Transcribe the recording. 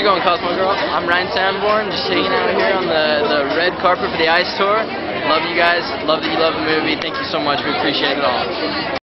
it going, CosmoGirl? I'm Ryne Sanborn, just hanging out here on the, the red carpet for the ICE tour. Love you guys. Love that you love the movie. Thank you so much. We appreciate it all.